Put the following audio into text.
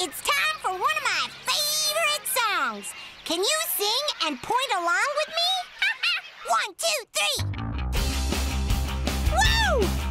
it's time for one of my favorite songs. Can you sing and point along with me? one, two, three. Woo!